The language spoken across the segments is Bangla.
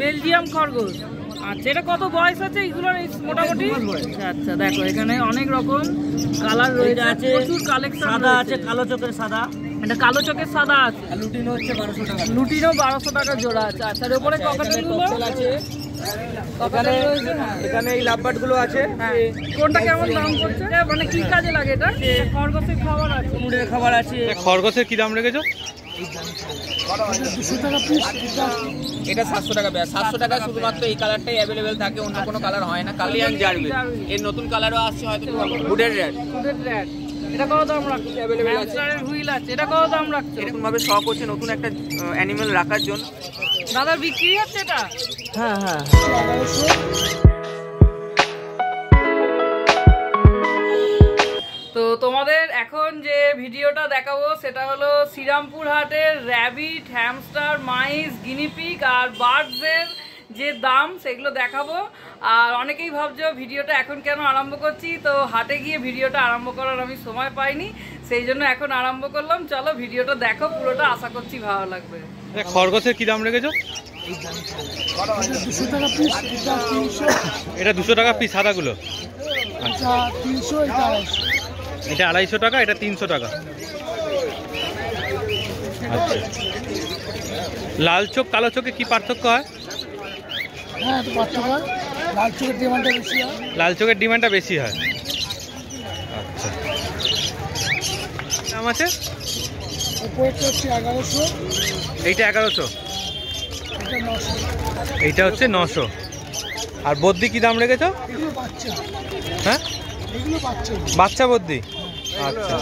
বেলজিয়াম খরগোশ। আচ্ছা এটা কত বয়স আছে? এগুলোর মোটামুটি? আচ্ছা আচ্ছা দেখো এখানে অনেক রকম কালার রয়েছে। আছে প্রচুর কালেকশন সাদা আছে কালো চোখের সাদা। এটা কালো চোখের সাদা আছে। লুটিনো হচ্ছে বারোশো টাকা। লুটিনও বারোশো টাকা জোড়া আছে। আচ্ছা এর উপরে ককাটেল আছে। হ্যাঁ এখানে এই লাভবাটগুলো আছে। হ্যাঁ। কোনটা কেমন দাম করছে? এটা মানে কি কাজে লাগে এটা? খরগোশের খাবার আছে। মুড়ের খাবার আছে। খরগোশের কি দাম রেখেছো? এটা সাতশো টাকা ব্যাস। সাতশো টাকা শুধুমাত্র এই কালারটাই অ্যাভেলেবেল থাকে অন্য কোনো কালার হয় না। কালিয়ান জারবে। এর নতুন কালারও আসছে হয়তো হুডের রেড ফুডের র্যাট এটা কত দাম রাখছে? Available আছে। হুইল আছে। এটা কত দাম রাখছে? এরকম ভাবে শখ হচ্ছে নতুন একটা অ্যানিমেল রাখার জন্য। দাদা বিক্রি হচ্ছে এটা? হ্যাঁ হ্যাঁ। তো তোমাদের এখন যে ভিডিওটা দেখাবো সেটা হলো শ্রীরামপুর হাটের rabbit hamster mice guinea pig আর বার্ডসের যে দাম সেগুলো দেখাবো। আর অনেকেই ভাবছ ভিডিওটা এখন কেন আরম্ভ করছি? তো হাটে গিয়ে ভিডিওটা আরম্ভ করার আমি সময় পাইনি সেই জন্য এখন আরম্ভ করলাম। চলো ভিডিওটা দেখো পুরোটা আশা করছি ভালো লাগবে। খরগোশের কি দাম রেখেছো? টাকা এটা দুশো টাকা পিস সাদাগুলো এটা এটা আড়াইশো টাকা এটা তিনশো টাকা। আচ্ছা। লাল চোখ কালো চোখে কি পার্থক্য হয়? একটু পার্থক্য। লাল চোখের ডিমান্ডটা বেশি হয়। লাল চোখের ডিমান্ডটা বেশি হয়। আচ্ছা। দাম আছে? এগারোশো। এইটা এগারোশো। এইটা হচ্ছে নশো। আর বদ্যি কি দাম রেখেছ? হ্যাঁ? বাচ্চা বদ্যি আচ্ছা।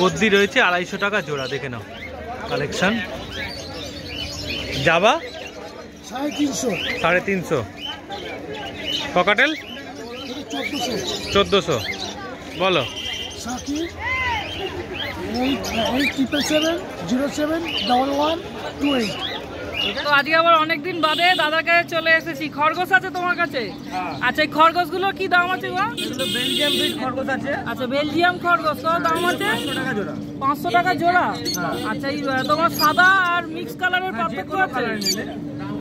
বদ্যি রয়েছে আড়াইশো টাকা জোড়া, দেখে নাও। কালেকশন। জাবা? সাড়ে তিনশো। ককাটেল? চোদ্দোশো। বলো। Zero seven double one two eight. তো আজকে আবার অনেকদিন বাদে দাদার কাছে চলে এসেছি। খরগোশ আছে তোমার কাছে? আচ্ছা এই খরগোশগুলো কি দাম আছে বেলজিয়াম খরগোশ আছে। আচ্ছা বেলজিয়াম খরগোশ কত দাম আছে? জোড়া। পাঁচশো টাকা জোড়া? আচ্ছা এই তোমার সাদা আর মিক্স কালারের হ্যাঁ, যে পার্থক্য আছে? কালার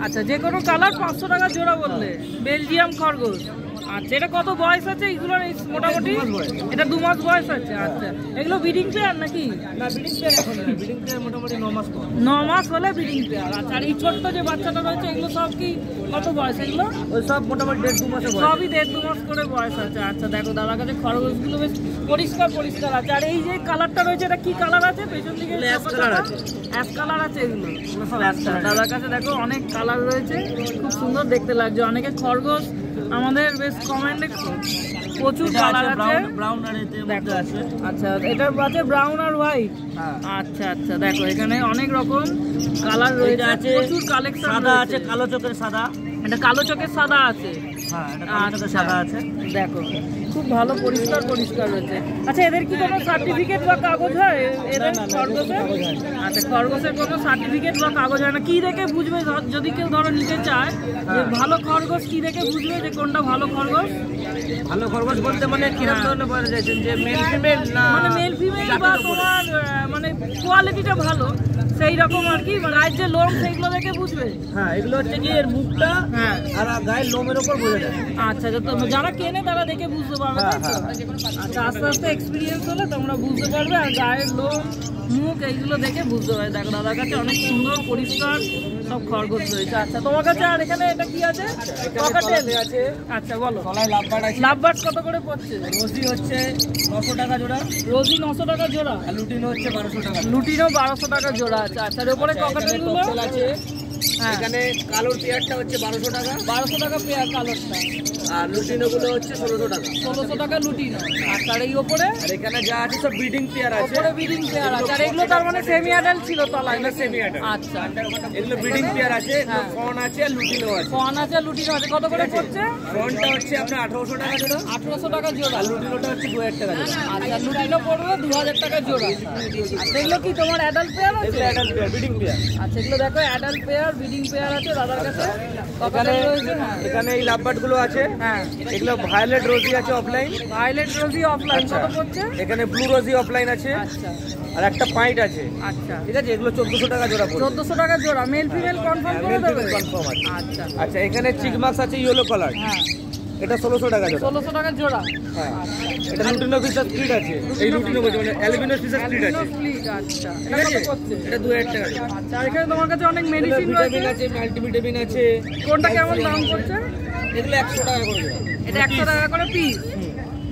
আচ্ছা যে কোনো কালার পাঁচশো টাকা জোড়া বললে। বেলজিয়াম খরগোশ। আচ্ছা এটা কত বয়স আছে? এগুলোর মোটামুটি। এটা দু মাস বয়স। আছে আচ্ছা। এগুলো ব্রিডিং পেয়ার নাকি? না বিডিং পেয়ার এখন বিডিং পেয়ার মোটামুটি ন মাস ন মাস হলে ব্রিডিং পেয়ার আচ্ছা আর এই ছোট্ট যে বাচ্চাটা রয়েছে এগুলো সব কি কত বয়স এগুলো? ওই সব মোটামুটি দেড় দু মাসে সবই দেড় দু মাস করে বয়স আছে। আচ্ছা দেখো দাদার কাছে খরগোশগুলো বেশ পরিষ্কার পরিষ্কার আছে। আর এই যে কালারটা রয়েছে এটা কি কালার আছে? পেছন দিকে ash color আছে। অ্যাশ কালার আছে এগুলো। সব আচ্ছা দাদার কাছে দেখো অনেক কালার রয়েছে। খুব সুন্দর দেখতে লাগছে। অনেকে খরগোশ আমাদের বেশ কমেন্টে প্রচুর কালার আছে ব্রাউন আর এতে মধ্যে আছে। আচ্ছা এটা আছে ব্রাউন আর হোয়াইট হ্যাঁ। আচ্ছা আচ্ছা দেখো এখানে অনেক রকম কালার রয়েছে। প্রচুর কালেকশন সাদা আছে কালো চোখের সাদা। এটা কালো চোখের সাদা আছে। হ্যাঁ। দেখো খুব ভালো পরিষ্কার পরিষ্কার রয়েছে আচ্ছা এদের কি কোনো সার্টিফিকেট বা কাগজ হয় এদের খরগোশের। আচ্ছা খরগোশের কোনো সার্টিফিকেট বা কাগজ হয় না কি দেখে বুঝবে যদি কেউ ধরো নিতে চায় যে হ্যাঁ। ভালো খরগোশ কি দেখে বুঝবে যে কোনটা ভালো খরগোশ ভালো খরগোশ বলতে মানে কীরকম হ্যাঁ। ধরনের বলা যাচ্ছেন যে মেল ফিমেল না মানে মেল ফিমেল বা তোমার মানে কোয়ালিটিটা ভালো সেই রকম আর কি মানে গায়ের যে লোম সেইগুলো দেখে বুঝবে। হ্যাঁ এগুলো হচ্ছে কি এর মুখটা হ্যাঁ। আর গায়ের লোমের উপর বোঝা যায়। আচ্ছা তো তো যারা কেনে তারা দেখে বুঝতে পারবে আচ্ছা আস্তে আস্তে এক্সপিরিয়েন্স হলে তোমরা বুঝতে পারবে আর গায়ের লোম মুখ এইগুলো দেখে বুঝতে পারে। দেখো দাদার কাছে অনেক সুন্দর পরিষ্কার সব খরগোশ রয়েছে। আচ্ছা তোমার কাছে আর এখানে এটা কি আছে? ককাটেল আছে আচ্ছা বলো। লাভবার্ড আছে। কত করে পড়ছে? রোজি হচ্ছে নশো টাকা জোড়া। রোজি নশো টাকা জোড়া? লুটিনো হচ্ছে বারোশো টাকা। লুটিনও বারোশো টাকা জোড়া। আছে আচ্ছা এর উপরে ককাটেলগুলো আছে। এখানে কালোর পেয়ারটা হচ্ছে বারোশো টাকা। বারোশো টাকা পেয়ার কালোরটা। আর লুটিনো গুলো হচ্ছে ষোলোশো টাকা। ষোলোশো টাকা লুটিনো আর এই ওপরে? আর এখানে যা আছে সব ব্রিডিং পেয়ার আছে। ওপরে ব্রিডিং পেয়ার আছে। আর এগুলো তার মানে সেমি অ্যাডাল্ট ছিল তলায় এগুলো semi adult। আচ্ছা। এগুলো ব্রিডিং পেয়ার আছে হ্যাঁ। ফন আছে আর লুটিনো আছে। ফন আছে লুটিনো আছে। কত করে পড়ছে? ফনটা হচ্ছে আপনার আঠারোশো টাকা জোড়া। আঠারোশো টাকা জোড়া। আর লুটিনোটা হচ্ছে দু হাজার টাকা আচ্ছা লুটিনো পড়বে দু হাজার টাকা জোড়া। আর এগুলো কি তোমার অ্যাডাল্ট পেয়ার আছে? অ্যাডাল্ট পেয়ার ব্রিডিং পেয়ার আচ্ছা এগুলো দেখো অ্যাডাল্ট পেয়ার ব্রিডিং পেয়ার আছে দাদার কাছে। এখানে এখানে এই লাভবার্ডগুলো আছে। হ্যাঁ। এগুলো ভায়োলেট রোজি আছে অফলাইন ভায়োলেট রোজি অফলাইন আচ্ছা। কত পড়ছে? এখানে ব্লু রোজি অফলাইন আছে। আচ্ছা। আর একটা পাইট আছে। আচ্ছা। ঠিক আছে? এগুলো 1400 টাকা জোড়া পড়ছে 1400 টাকা জোড়া। মেল ফিমেল কনফার্ম করে দেবেন কনফার্ম আছে। আচ্ছা। আচ্ছা এখানে চিকমাক্স আছে ইয়েলো কালার হ্যাঁ। এটা ষোলোশো টাকা জোড়া। ষোলোশো টাকা জোড়া। হ্যাঁ। এটা লুটিনো ফিসার স্প্লিট আছে। এই লুটিনো বলছে মানে অ্যালবিনো ফিসার স্প্লিট আছে। আচ্ছা। ঠিক এটা আছে? এটা দু হাজার টাকা। আচ্ছা আর এখানে তোমার কাছে অনেক মেডিসিন রয়েছে। ভিটামিন আছে মাল্টিভিটামিন আছে। কোনটা কেমন দাম পড়ছে? এগুলো একশো টাকা করে এটা একশো টাকা করে পিস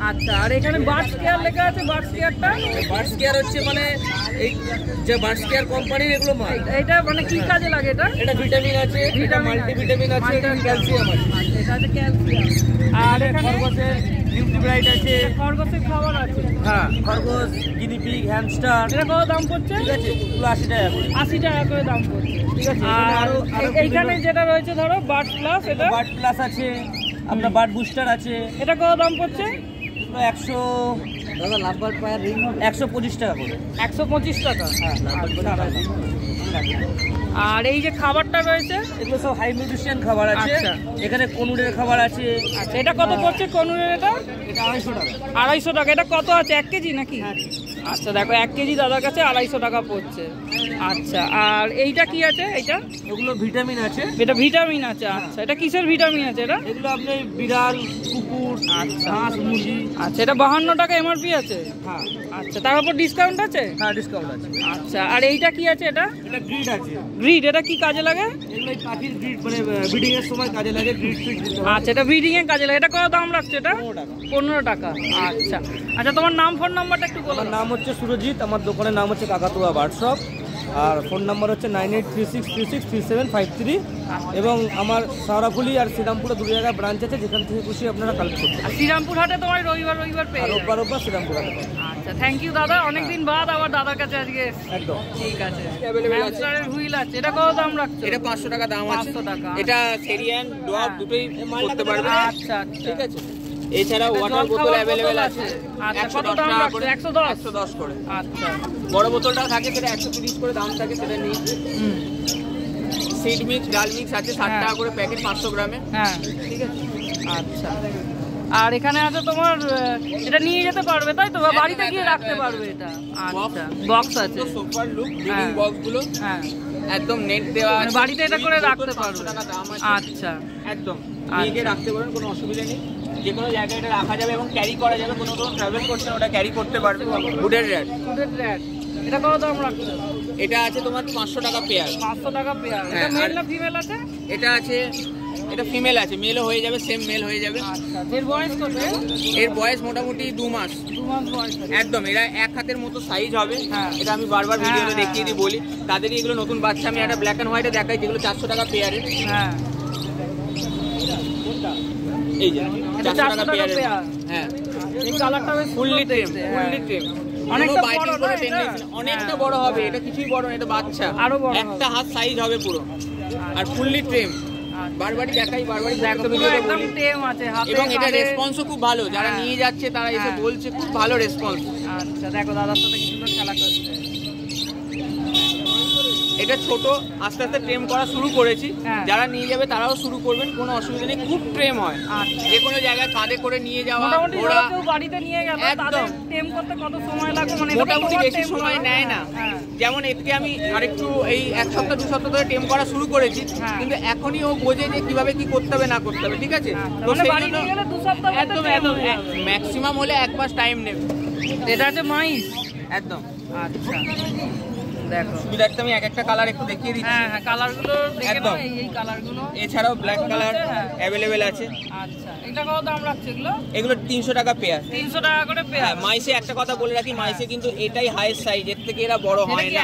আচ্ছা আর এখানে বার্ডস কেয়ার লেখা আছে বার্ডস কেয়ারটা বার্ডস কেয়ার হচ্ছে মানে এই যে বার্ডস কেয়ার কোম্পানির এগুলো মাল। এটা মানে কি কাজে লাগে এটা? এটা ভিটামিন আছে এটা ভিটামিন মাল্টিভিটামিন আছে এটা ক্যালসিয়াম আছে। আর খরগোশের নিউট্রিব্রাইট আছে। খরগোশের খাবার আছে। হ্যাঁ খরগোশ গিনিপিগ হ্যামস্টার এটা কত দাম পড়ছে? ঠিক আছে এগুলো আশি টাকা করে। আশি টাকা করে দাম পড়ছে। ঠিক আছে আর আরও আরও এই- এইখানে যেটা রয়েছে ধরো বার্ড প্লাস এটা। বার্ড প্লাস আছে আপনার বার্ড বুস্টার আছে। এটা কত দাম পড়ছে? একশো দাদা লাভবার্ড পায়ার রিং একশো পঁচিশ টাকা করে। একশো পঁচিশ টাকা। হ্যাঁ আর এই যে খাবারটা রয়েছে এগুলো সব হাই নিউট্রিশন খাবার আছে। আচ্ছা। এখানে কনুরের খাবার আছে। আচ্ছা এটা কত পড়ছে কনুরের এটা? এটা আড়াইশো টাকা। আড়াইশো টাকা এটা কত আছে? এক কেজি নাকি? আচ্ছা দেখো এক কেজি দাদার কাছে আড়াইশো টাকা পড়ছে। আচ্ছা আর এইটা কি আছে? এইটা? এগুলো ভিটামিন আছে। এটা ভিটামিন আছে আচ্ছা। এটা কিসের ভিটামিন আছে এটা? এগুলো আপনি বিড়াল কুকুর আচ্ছা। হাঁস মুরগি। আচ্ছা এটা বাহান্ন টাকা এমআরপি আছে? হ্যাঁ। আচ্ছা তার উপর ডিসকাউন্ট আছে? হ্যাঁ ডিসকাউন্ট আছে। আচ্ছা আর এইটা কি আছে এটা? এটা গ্রিড আছে। গ্রিড এটা কি কাজে লাগে? এগুলো পাখির গ্রিড মানে ব্রিডিং এর সময় কাজে লাগে গ্রিড ফিড আচ্ছা এটা ব্রিডিং এর কাজে লাগে। এটা কত দাম রাখছে এটা? পনেরো টাকা। পনেরো টাকা। আচ্ছা। আচ্ছা তোমার নাম ফোন নাম্বারটা একটু বলো। নাম হচ্ছে সুরজিৎ আমার দোকানের নাম হচ্ছে কাকাতুয়া বার্ডশপ আর ফোন নাম্বার হচ্ছে nine eight three six three six three seven five three এবং আমার সারাফুলি আর শ্রীরামপুরে দু জায়গায় ব্রাঞ্চ আছে যেখান থেকে খুশি আপনারা কালেক্ট করতে আর শ্রীরামপুর হাটে তোমার রবিবার রবিবার পেয়ে আর রোববার রোববার শ্রীরামপুর আছে। আচ্ছা থ্যাংক ইউ দাদা। অনেকদিন বাদ আবার দাদার কাছে আজকে একদম। ঠিক আছে। হ্যামস্টারের হুইল আছে। এটা কত দাম রাখছো? এটা পাঁচশো টাকা দাম আছে। 500 টাকা। এটা সেরিয়ান ডগ দুটোই করতে পারবে। আচ্ছা আচ্ছা। ঠিক আছে। এছাড়া ওয়াটার বোতল অ্যাভেলেবেল আছে। আচ্ছা, একশো দশ টাকা করে। একশো দশ? করে। আচ্ছা। বড় বোতলটা থাকে সেটা একশো তিরিশ করে দাম থাকে সেটা নিই। সিড মিক্স ডাল মিক্স আছে ষাট হ্যাঁ। টাকা করে প্যাকেট পাঁচশো গ্রামে। হ্যাঁ। ঠিক আছে? আচ্ছা। আর এখানে আছে তোমার এটা নিয়ে যেতে পারবে তাই তো? বাড়িতে গিয়ে রাখতে পারবে এটা। আচ্ছা। বক্স আছে। সুপার লুক হ্যাঁ। বক্সগুলো হ্যাঁ। একদম নেট দেওয়া মানে বাড়িতে এটা করে রাখতে পারবে। আচ্ছা। একদম। নিয়ে গিয়ে রাখতে পারেন কোনো অসুবিধা নেই। যে কোনো জায়গায় এটা রাখা যাবে এবং ক্যারি করা যাবে কোনো কোনো ট্রাভেল করছে ওটা ক্যারি করতে পারবে। উডের র্যাট ফুডের র্যাট এটা কত দাম রাখছো? এটা আছে তোমার পাঁচশো টাকা পেয়ার পাঁচশো টাকা পেয়ার এটা হ্যাঁ, মেল না ফিমেল আছে? এটা আছে এটা ফিমেল আছে মেলও হয়ে যাবে সেম মেল হয়ে যাবে। আচ্ছা এর বয়স কত? এর বয়স মোটামুটি দু মাস। দু মাস বয়স একদম এরা এক হাতের মতো সাইজ হবে। হ্যাঁ। এটা আমি বারবার হ্যাঁ, ভিডিওতে হ্যাঁ, দেখিয়ে দিই বলি। তাদেরই এগুলো নতুন বাচ্চা আমি একটা ব্ল্যাক অ্যান্ড হোয়াইটে দেখাই যেগুলো চারশো টাকা পেয়ারে হ্যাঁ। এই যে। এটা চারশো টাকা টাকা পেয়ার। হ্যাঁ। এই কালারটা ফুললি ট্রেম ফুললি হ্যাঁ। অনেকটা অনেকটা বড় বড় না অনেকটা। বড় হবে এটা কিছুই বড় না এটা বাচ্চা। আরও বড় একটা হাত সাইজ হবে পুরো। আর ফুললি ট্রেম আচ্ছা। বারবারই দেখাই বারবারই দেখো দেখতে পুরো একদম টেম আছে এবং এটা রেসপন্সও খুব ভালো। যারা হ্যাঁ। নিয়ে যাচ্ছে তারা এসে। বলছে খুব ভালো রেসপন্স আচ্ছা দেখো দাদার সাথে কি সুন্দর খেলা করছে। এটা ছোট আস্তে আস্তে ট্রেম করা শুরু করেছি। হ্যাঁ। যারা নিয়ে যাবে তারাও শুরু করবেন কোনো অসুবিধা নেই খুব ট্রেম হয়। আচ্ছা। যে কোনো জায়গায় কাঁধে করে নিয়ে যাওয়া ঘোরা। বাড়িতে নিয়ে গেল একদম। করতে কত সময় লাগবে? মানে মোটামুটি বেশি সময় নেয় না। হ্যাঁ। যেমন এদিকে আমি আরেকটু এই এক সপ্তাহ দু সপ্তাহ ধরে টেম করা শুরু করেছি হ্যাঁ। কিন্তু এখনই ও বোঝে যে কীভাবে কি করতে হবে না করতে হবে ঠিক আছে? তো সেই জন্য একদম একদম। ম্যাক্সিমাম হলে এক মাস টাইম নেবে। এটা হচ্ছে মাইস। একদম। আচ্ছা। দেখো। সুবিধার্থে আমি এক একটা কালার একটু দেখিয়ে দিচ্ছি। হ্যাঁ হ্যাঁ কালারগুলো দেখে একদম। নাও এই এই কালারগুলো এছাড়াও ব্ল্যাক কালার। অ্যাভেলেবেল আছে। আচ্ছা এটা কত দাম রাখছে এগুলো? টাকা পেয়ার। তিনশো টাকা করে হ্যাঁ মাইসে একটা কথা বলে রাখি মাইসে কিন্তু এটাই সাইজ এর থেকে এরা বড় হয় না।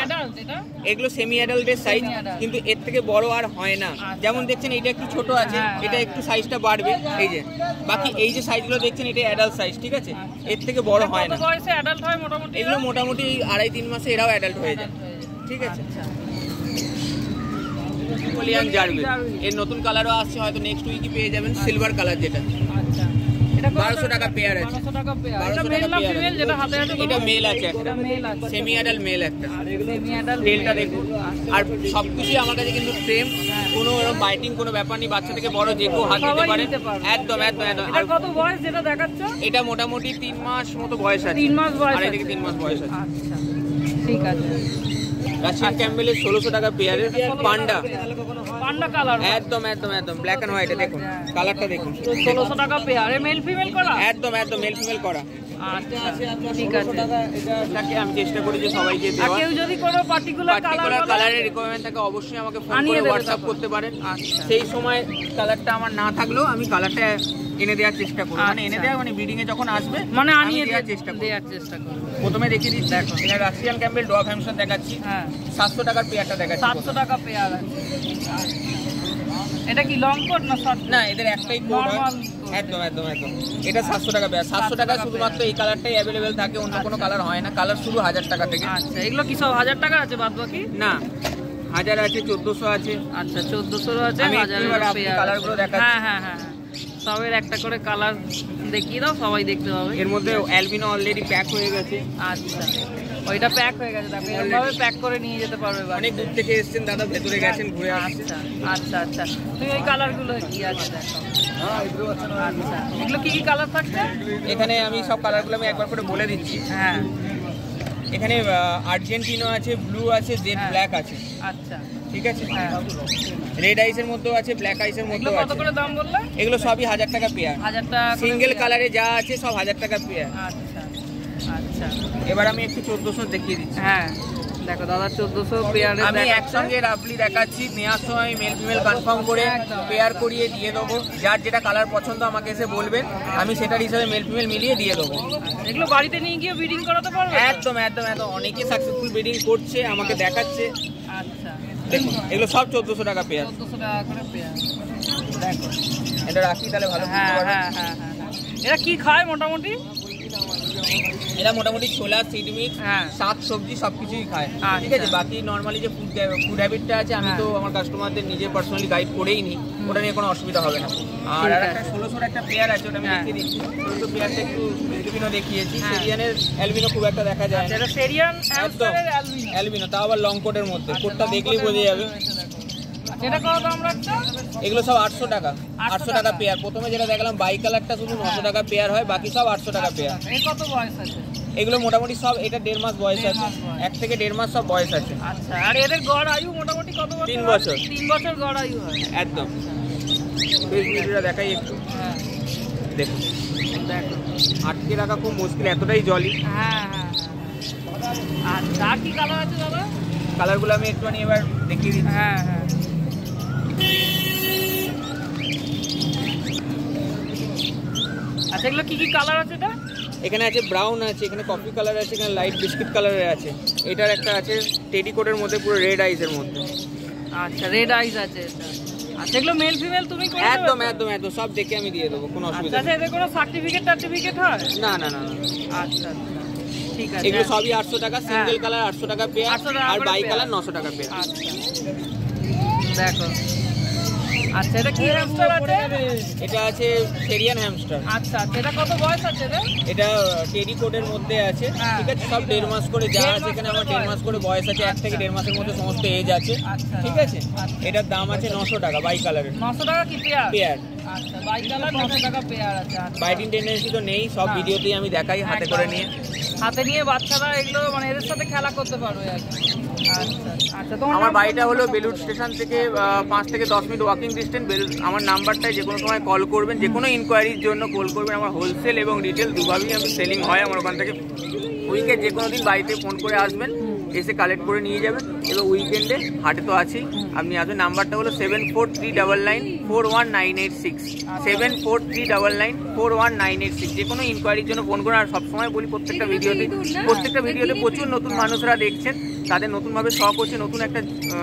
এগুলো সেমি অ্যাডাল্টের সাইজ কিন্তু এর থেকে বড় আর হয় না। আচ্ছা। যেমন দেখছেন এটা একটু ছোট আছে এটা। একটু সাইজটা বাড়বে এই যে। বাকি এই যে সাইজগুলো দেখছেন এটা অ্যাডাল্ট সাইজ ঠিক আছে? এর থেকে বড় হয় না। এগুলো মোটামুটি আড়াই তিন মাসে এরাও অ্যাডাল্ট হয়ে যায়। ঠিক আছে। কোলিয়ান জারবে এর নতুন কালারও আসছে হয়তো নেক্সট উইকে পেয়ে যাবেন সিলভার কালার যেটা। আচ্ছা। এটা কত? 1200 টাকা পেয়ার আছে। 1200 টাকা পেয়ার 1200 এটা মেল না পেয়ার ফিমেল আছে। হাতে এটা মেল আছে একটা। মেল সেমি মেল একটা। তেলটা দেখুন। আর সবকিছুই আমার কাছে কিন্তু সেম কোনো এরকম বাইটিং কোনো ব্যাপার নেই। বাচ্চা থেকে বড় যে কেউ হাত দিতে পারে। একদম একদম একদম। আর কত বয়স যেটা দেখাচ্ছ? এটা মোটামুটি তিন মাস মতো বয়স আছে। তিন মাস বয়স আড়াই থেকে আছে। তিন মাস বয়স আছে। আচ্ছা। ঠিক আছে। রাশিয়ান ক্যাম্বেলের ষোলোশো টাকা পেয়ারের পান্ডা। পান্ডা কালার একদম একদম একদম ব্ল্যাক অ্যান্ড হোয়াইটে দেখুন কালারটা দেখুন। ষোলোশো টাকা পেয়ারে মেল ফিমেল করা? একদম একদম মেল ফিমেল করা। ঠিক আছে। এটাকে আমি চেষ্টা করি যে সবাইকে দেওয়া কেউ যদি কোনো পার্টিকুলার পার্টিকুলার কালারের রিকোয়ারমেন্ট থাকে অবশ্যই আমাকে ফোন করে হোয়াটসঅ্যাপ করতে পারেন। আচ্ছা। সেই সময় কালারটা আমার না থাকলেও আমি কালারটা এনে দেওয়ার চেষ্টা করব। মানে এনে আচ্ছা। দেওয়া মানে ব্রিডিং এ যখন আসবে মানে আমি দেওয়ার চেষ্টা করব। দেওয়ার চেষ্টা করব। প্রথমে দেখিয়ে দিচ্ছি। এখানে রাশিয়ান ক্যাম্বেল ডগ হ্যামস্টার দেখাচ্ছি। হ্যাঁ। সাতশো টাকার পেয়ারটা দেখাচ্ছি সাতশো টাকা পেয়ার আছে। এটা কি লং কোট না শর্ট না এদের একটাই কোড Normal একদম একদম একদম। এটা সাতশো টাকা পেয়ার সাতশো টাকা শুধুমাত্র এই কালারটাই অ্যাভেলেবেল থাকে অন্য কোনো কালার হয় না। কালার শুধু হাজার টাকা থেকে। আচ্ছা এগুলো কি সব হাজার টাকা আছে বাদ বাকি না হাজার আছে চোদ্দোশো আছে। আচ্ছা চোদ্দশোরও আছে কালারগুলো। দেখাচ্ছি। হ্যাঁ হ্যাঁ হ্যাঁ হ্যাঁ। সবের একটা করে কালার দেখিয়ে দাও সবাই দেখতে পাবে। এর মধ্যে অ্যালবিনো অলরেডি প্যাক হয়ে গেছে। আচ্ছা। ওইটা প্যাক হয়ে গেছে দেখো এরকমভাবে প্যাক করে নিয়ে যেতে পারবে অনেক দূর থেকে এসেছেন দাদা ভেতরে গেছেন ঘুরে আসছেন। আচ্ছা আচ্ছা। আচ্ছা তুমি ওই কালারগুলো কি আছে দেখো। আচ্ছা এগুলো কি কি কালার থাকছে? এখানে আমি সব কালারগুলো আমি একবার করে বলে দিচ্ছি। হ্যাঁ। এখানে আর্জেন্টিনো আছে ব্লু আছে জেড হ্যাঁ। ব্ল্যাক আছে। আচ্ছা। ঠিক আছে? হ্যাঁ। রেড আইসের মধ্যেও আছে ব্ল্যাক আইসের মধ্যেও কত করে দাম বললে? এগুলো সবই হাজার টাকা পেয়ার হাজার টাকা সিঙ্গেল কালারে যা আছে সব হাজার টাকা পেয়ার আচ্ছা। আচ্ছা। এবার আমি একটু চোদ্দোশো দেখিয়ে দিচ্ছি। হ্যাঁ দেখো দাদা চোদ্দশো পেয়ারে আমি একসঙ্গে রাফলি দেখাচ্ছি নেওয়ার সময় মেল ফিমেল কনফার্ম করে। পেয়ার করিয়ে দিয়ে দেবো। যার যেটা কালার পছন্দ আমাকে এসে বলবেন আমি সেটার হিসাবে মেল ফিমেল মিলিয়ে দিয়ে দেবো। এগুলো বাড়িতে নিয়ে গিয়ে ব্রিডিং করাতে পারবে? একদম একদম একদম। অনেকে সাকসেসফুল ব্রিডিং করছে আমাকে দেখাচ্ছে। আচ্ছা। দেখুন এগুলো সব চোদ্দোশো টাকা পেয়ার চোদ্দশো টাকা করে পেয়ার দেখো এটা রাখি তাহলে ভালো হ্যাঁ হ্যাঁ হ্যাঁ হ্যাঁ। এরা কি খায় মোটামুটি? এরা মোটামুটি ছোলা সিড মিক্স হ্যাঁ। শাক সবজি সবকিছুই খায়। আচ্ছা। ঠিক আছে? বাকি নর্মালি যে ফুড ফুড হ্যাবিটটা আছে আমি তো আমার কাস্টমারদের নিজে পার্সোনালি গাইড করেই নি। ওটা নিয়ে কোনো অসুবিধা হবে না। আর। একটা ষোলোশোর একটা পেয়ার আছে ওটা আমি হ্যাঁ। দেখিয়ে দিচ্ছি। ষোলোশো পেয়ারটা একটু অ্যালবিনো দেখিয়েছি। হ্যাঁ। সেরিয়ানের অ্যালবিনো খুব একটা দেখা যায় একদম। অ্যালবিনো অ্যালবিনো তাও আবার লং কোটের মধ্যে। আচ্ছা, কোটটা দেখলেই বোঝা যাবে। আচ্ছা, এটা কত দাম রাখছো? এগুলো সব আটশো টাকা। 800 আটশো টাকা। পেয়ার। প্রথমে যেটা দেখলাম বাই কালারটা শুধু নশো টাকা পেয়ার হয় বাকি সব আটশো টাকা পেয়ার। এর কত বয়স আছে? এগুলো মোটামুটি সব এটা দেড় মাস বয়স আছে। এক থেকে দেড় মাস সব বয়স আছে। আচ্ছা আর এদের গড় আয়ু মোটামুটি কত বছর তিন বছর। তিন বছর গড় আয়ু হয়। একদম। ভিডিওটা দেখাই একটু। হ্যাঁ। দেখুন। দেখো আটকে রাখা খুব মুশকিল এতটাই জলি হ্যাঁ হ্যাঁ হ্যাঁ। আচ্ছা আর কি কালার আছে দাদা? কালারগুলো আমি একটুখানি এবার দেখিয়ে দিচ্ছি। হ্যাঁ হ্যাঁ আচ্ছা এগুলো কি কি কালার আছে এটা? এখানে আছে ব্রাউন আছে এখানে কফি কালার আছে এখানে লাইট বিস্কিট কালারের আছে। এটার একটা আছে টেডি কোটের মধ্যে পুরো রেড আইসের মধ্যে। আচ্ছা রেড আইস আছে আচ্ছা এগুলো মেল ফিমেল তুমি করে একদম একদম একদম সব দেখে আমি দিয়ে দেবো কোনো আচ্ছা অসুবিধা আচ্ছা এদের কোনো সার্টিফিকেট টার্টিফিকেট হয়? না না না না। আচ্ছা আচ্ছা ঠিক আছে। এগুলো সবই আটশো টাকা সিঙ্গেল কালার আটশো টাকা পেয়ার 800 আর বাই কালার নশো টাকা পেয়ার আচ্ছা। দেখো। আচ্ছা এটা কি হ্যামস্টার আছে? এটা আছে সেরিয়ান হ্যামস্টার আচ্ছা আচ্ছা এটা কত বয়স আছে রে? এটা টেরি কোডের মধ্যে আছে হ্যাঁ। ঠিক আছে? সব দেড় মাস করে যা আছে এখানে আমার দেড় মাস করে বয়স আছে এক থেকে দেড় মাসের মধ্যে সমস্ত এজ আছে আচ্ছা। ঠিক আছে? আচ্ছা। এটার দাম আছে নশো টাকা বাই কালারের নশো টাকা কি পেয়ার পেয়ার আচ্ছা আছে আচ্ছা। বাইটিং টেন্ডেন্সি তো নেই সব। ভিডিওতেই আমি দেখাই হাতে করে নিয়ে হাতে নিয়ে বাচ্চারা এগুলো মানে এদের সাথে খেলা করতে পারবে। আচ্ছা আমার বাড়িটা হলো বেলুর স্টেশন থেকে পাঁচ থেকে দশ মিনিট ওয়াকিং ডিস্টেন্স আমার নাম্বারটায় যে কোনো সময় কল করবেন যে কোনো ইনকোয়ারির জন্য কল করবেন আমার হোলসেল এবং রিটেল দুভাবেই আমি সেলিং হয় আমার ওখান থেকে উইকে যে কোনো দিন বাড়িতে ফোন করে আসবেন এসে কালেক্ট করে নিয়ে যাবেন এবার উইকেন্ডে হাটে তো আছেই আপনি আসবেন নাম্বারটা হলো seven four three double nine four one nine eight six seven four three double nine four one nine eight six. যে কোনো ইনকোয়ারির জন্য ফোন করুন আর সবসময় বলি প্রত্যেকটা ভিডিওতে প্রত্যেকটা ভিডিওতে প্রচুর নতুন মানুষরা দেখছেন তাদের নতুনভাবে শখ হচ্ছে নতুন একটা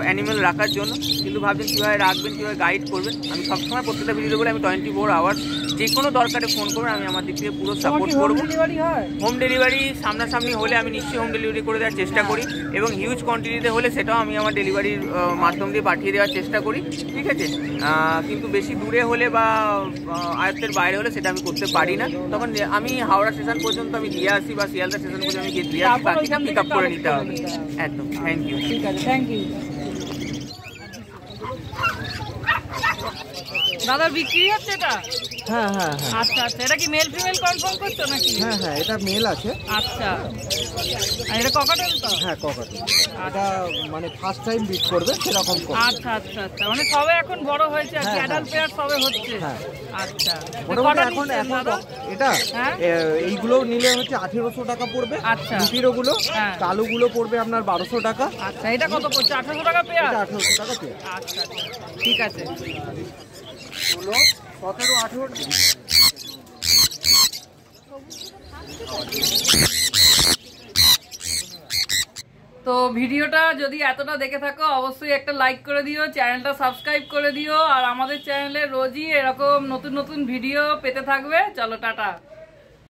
অ্যানিমেল রাখার জন্য। কিন্তু ভাবছেন কীভাবে রাখবেন কীভাবে গাইড করবেন আমি সবসময় প্রত্যেকটা ভিডিও বলে আমি টোয়েন্টি ফোর আওয়ার্স যে কোনো দরকারে ফোন করবেন আমি আমার দিক থেকে পুরো সাপোর্ট করব। হোম ডেলিভারি সামনাসামনি হলে আমি নিশ্চয়ই হোম ডেলিভারি করে দেওয়ার চেষ্টা করি এবং হিউজ কোয়ান্টিটিতে হলে সেটাও আমি আমার ডেলিভারির মাধ্যম দিয়ে পাঠিয়ে দেওয়ার চেষ্টা করি ঠিক আছে? কিন্তু বেশি দূরে হলে বা আয়ত্তের বাইরে হলে সেটা আমি করতে পারি না। তখন আমি হাওড়া স্টেশন পর্যন্ত আমি দিয়ে আসি বা শিয়ালদা স্টেশন পর্যন্ত আমি গিয়ে দিয়ে আসি বাকিটা পিক আপ করে নিতে হবে। নিতে হবে। একদম থ্যাংক ইউ ঠিক আছে থ্যাংক ইউ দাদার বিক্রি হচ্ছে এটা? হ্যাঁ হ্যাঁ হ্যাঁ। আচ্ছা আচ্ছা। এটা কি মেল ফিমেল কনফার্ম করছ নাকি? হ্যাঁ হ্যাঁ এটা মেল আছে। আচ্ছা। আর এটা ককাটেল তো? হ্যাঁ এটা মানে ফার্স্ট টাইম বিট করবে সেরকম আচ্ছা আচ্ছা আচ্ছা। মানে সবে এখন বড় হয়েছে আর হ্যাঁ, অ্যাডাল্ট পেয়ার সবে হচ্ছে। হ্যাঁ। আচ্ছা। মোটামুটি এখন এখন এটা হ্যাঁ? এইগুলো নিলে হচ্ছে আঠেরোশো টাকা পড়বে। আচ্ছা। গুলো হ্যাঁ। কালোগুলো পড়বে আপনার বারোশো টাকা। আচ্ছা এটা কত পড়ছে? আঠারোশো টাকা পেয়ার আঠেরোশো টাকা আচ্ছা আচ্ছা। ঠিক আছে। সতেরো, আঠেরো তো ভিডিওটা যদি এতটা দেখে থাকো, অবশ্যই একটা লাইক করে দিও চ্যানেলটা সাবস্ক্রাইব করে দিও, আর আমাদের চ্যানেলে রোজই এরকম নতুন নতুন ভিডিও পেতে থাকবে। চলো, টাটা।